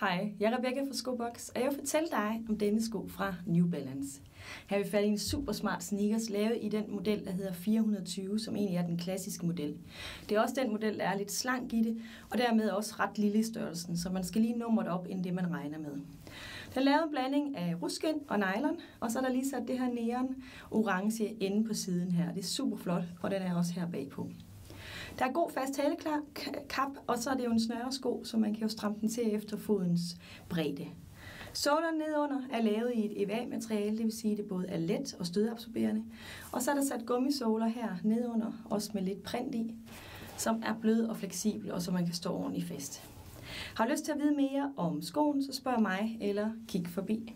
Hej, jeg er Rebecca fra Skobox, og jeg vil fortælle dig om denne sko fra New Balance. Her vil falde en super smart sneakers lavet i den model, der hedder 420, som egentlig er den klassiske model. Det er også den model, der er lidt slank i det, og dermed også ret lille i størrelsen, så man skal lige nummeret op, end det man regner med. Der er lavet en blanding af ruskin og nylon, og så er der lige sat det her neon orange inde på siden her. Det er super flot, og den er også her bagpå. Der er god fast kap, og så er det jo en snøresko, så man kan jo stramme den til efter fodens bredde. Sålerne nedunder er lavet i et EVA-materiale, det vil sige, at det både er let og stødabsorberende. Og så er der sat gummisåler her nedunder, også med lidt print i, som er blød og fleksibel, og så man kan stå ordentligt fast. Har du lyst til at vide mere om skoen, så spørg mig eller kig forbi.